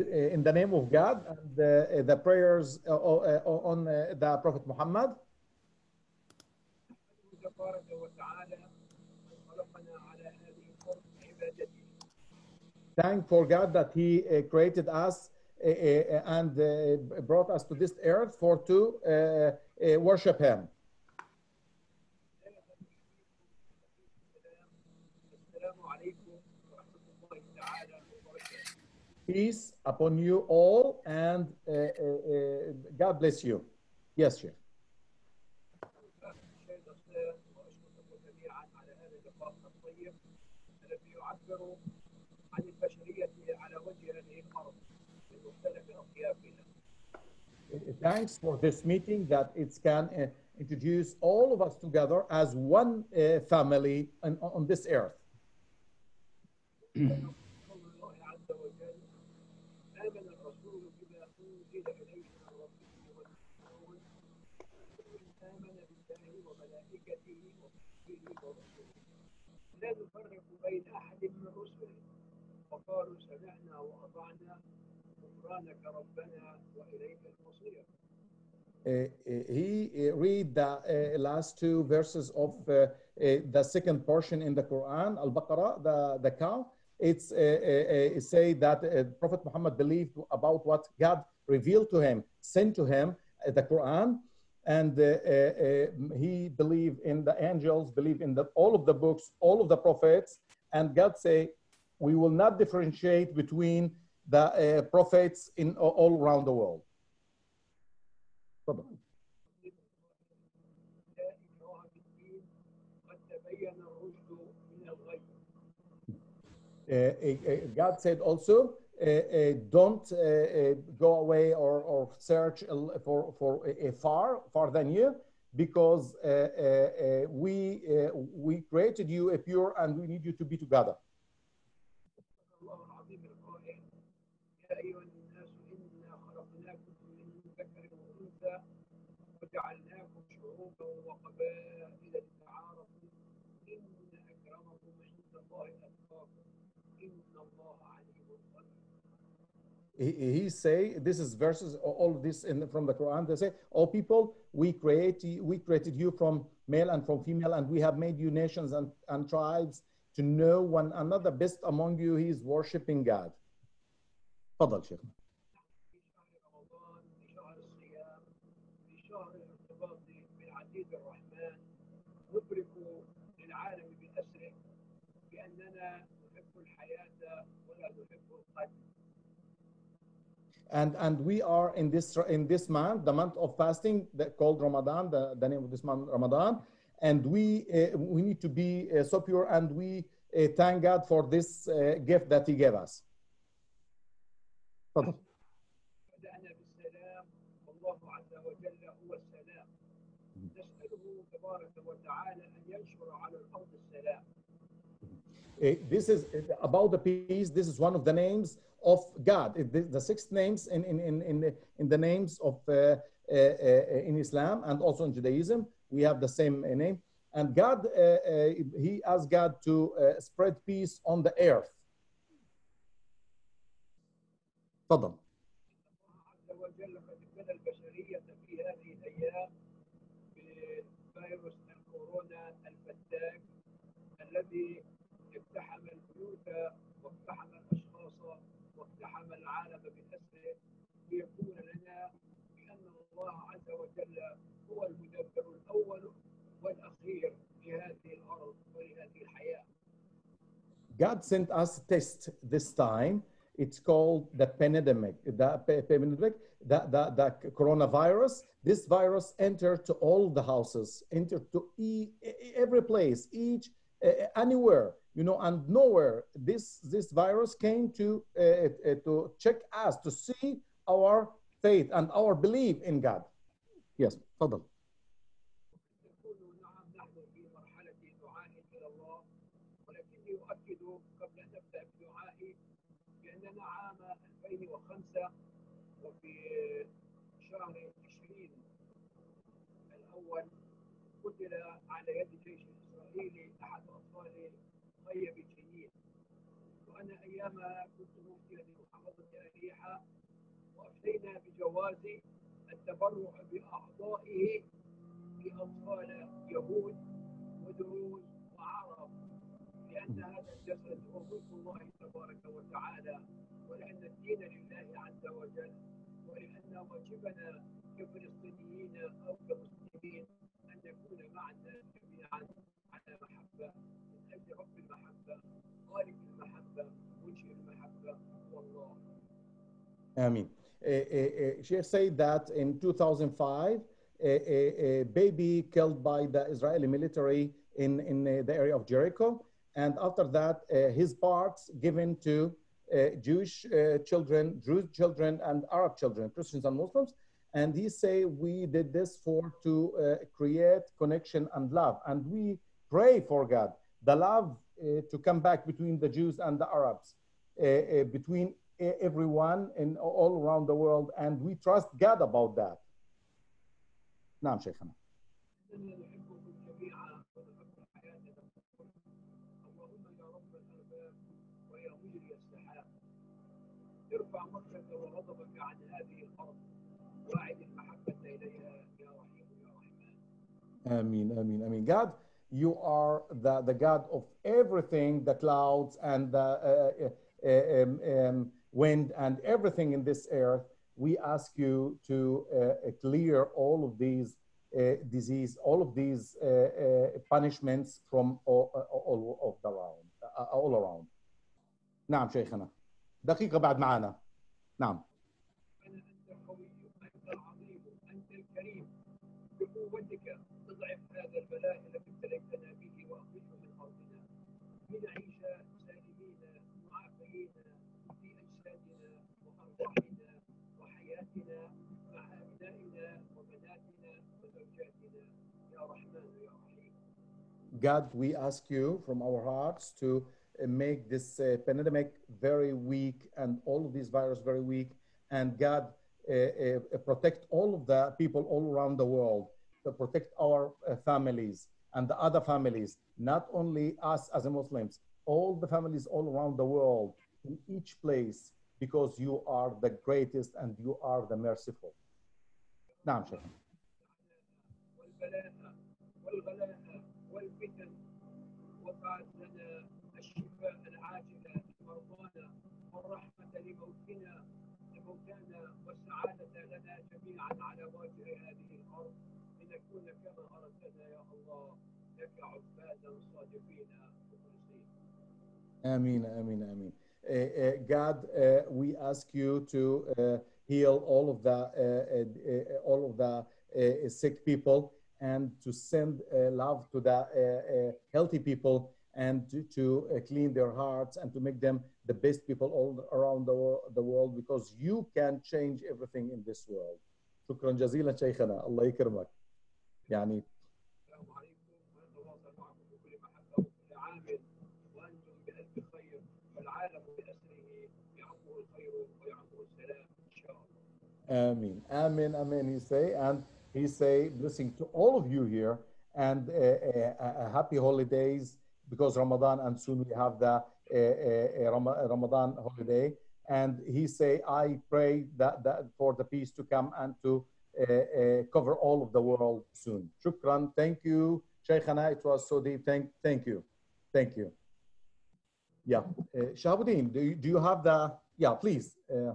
in the name of God and the, the prayers uh, uh, on the Prophet Muhammad. Thank for God that He created us and brought us to this earth for to worship Him. Peace upon you all and uh, uh, uh, God bless you. Yes, Sheikh. شيخ الأستاذ وأشكركم جميعا على هذا اللقاء الطيب الذي يعبر عن البشرية على وجه هذه الأرض من مختلف أطيافها Thanks for this meeting that it can uh, introduce all of us together as one uh, family on, on this earth. لا نفرق بين أحد من رسله وقالوا سمعنا وأطعنا غفرانك ربنا وإليك المصير Uh, he uh, read the uh, last two verses of uh, uh, the second portion in the Quran, Al-Baqarah, the, the cow. it's uh, uh, say that uh, Prophet Muhammad believed about what God revealed to him, sent to him, the Quran, and he believed in the angels, believed in the, all of the books, all of the prophets, and God say, we will not differentiate between the prophets in all around the world. God said also, uh, uh, don't uh, uh, go away or, or search a l- for, for a, a far, far than you, because uh, uh, uh, we, uh, we created you a pure and we need you to be together. الله العظيم القائل يا أيها الناس إنا خلقناكم من ذكر وأنثى وجعلناكم شعوبا وقبائل لتعارفوا إن أكرمكم عند الله أتقاكم He, he say, this is verses, all of this in, from the Quran, they say, all people, we, create, we created you from male and from female, and we have made you nations and, and tribes to know one another. Best among you, he is worshiping God. تفضل شيخنا. في شهر رمضان في شهر الصيام في شهر الارتباط بالعزيز الرحمن ندرك للعالم بأسره بأننا and and we are in this in this month the month of fasting that called ramadan the, the name of this month ramadan. And we uh, we need to be uh, so pure and we uh, thank god for this uh, gift that he gave us this is uh, about the peace this is one of the names of god It- the, the six names in in in in the, in the names of uh, uh, uh, in islam and also in judaism we have the same uh, name and god uh, uh, he asked god to uh, spread peace on the earth تفضل الله God sent us a test this time. It's called the pandemic, the, pandemic, the, the, the coronavirus. This virus entered to all the houses, entered to e every place, each, uh, anywhere, you know, and nowhere. This, this virus came to, uh, uh, to check us, to see our faith and our belief in God. Yes, Fadal. 2005 وفي شهر تشرين الأول قتل على يد الجيش الإسرائيلي أحد أطفال خيم جنين وأنا أنا أيامها كنت مفتيا لمحافظة أريحة وأفتينا بجواز التبرع بأعضائه لأطفال يهود ودروز وعرب لأن هذا الجسد هو ملك الله تبارك وتعالى. ولأن الدين لله عز وجل ولأن واجبنا كفلسطينيين أو كمسلمين أن نكون مع الناس جميعا على محبة من أجل رب المحبة خالق المحبة منشئ المحبة والله Amen. Uh, uh, uh, Sheikh said that in 2005, a, a, a baby killed by the Israeli military in, in uh, the area of Jericho. And after that, uh, his parts given to uh, Jewish uh, children, Druze children, and Arab children, Christians and Muslims. And he say we did this for to uh, create connection and love. And we pray for God, the love uh, to come back between the Jews and the Arabs, uh, uh, between e- everyone in all around the world. And we trust God about that. نعم شيخنا. ويا مجري السحاب ارفع مكرك وغضبك عن هذه الأرض واعد المحبة إليها يا رحيم يا رحمن Amen, amen, amen. God, you are the, the God of everything, the clouds and the uh, uh, um, um, wind and everything in this earth. We ask you to uh, clear all of these uh, disease, all of these uh, uh, punishments from all, all of the around, uh, all around. نعم شيخنا. دقيقة بعد معنا. نعم. أنت قوي أنت العظيم أنت الكريم بقوتك اضعف هذا البلاء الذي ابتليتنا به وأخرجه من أرضنا لنعيش سالمين معافين في أجسادنا وأرواحنا وحياتنا مع أبنائنا وبناتنا وزوجاتنا يا رحمن يا رحيم God, we ask you from our hearts to make this uh, pandemic very weak and all of these virus very weak. And God, uh, uh, protect all of the people all around the world, to protect our uh, families and the other families, not only us as a Muslims, all the families all around the world, in each place, because you are the greatest and you are the merciful. نعم شيخ. والبلاء والغلاء والفتن وبعث لنا الشفاء العاجل لمرضانا والرحمة لموتنا لموتانا والسعادة لنا جميعا على وجه هذه الأرض لنكون كما أردتنا يا الله لك عبادا صادقين مخلصين Amen, amen, amen. Uh, uh, God, uh, we ask you to uh, heal all of the uh, uh, uh, all of the uh, sick people and to send uh, love to the uh, uh, healthy people and to, to uh, clean their hearts and to make them the best people all around the, wo- the world because you can change everything in this world. شكرا جزيلا شيخنا الله يكرمك. يعني السلام عليكم ونتواصل معكم بكل محبة وكل عامل وأنتم بألف خير والعالم بأسره يعمه الخير ويعمه السلام إن شاء الله Amen. Amen. Amen. He say, and he say, blessing to all of you here, and uh, uh, uh, happy holidays because Ramadan, and soon we have the uh, uh, Ram- Ramadan holiday. And he say, I pray that, that for the peace to come and to cover all of the world soon. Shukran. Thank you, Shaykhana. It was so deep. Thank, thank you. Thank you. Yeah. Uh, Shahabuddin, do you, do you have the, yeah, please. Uh,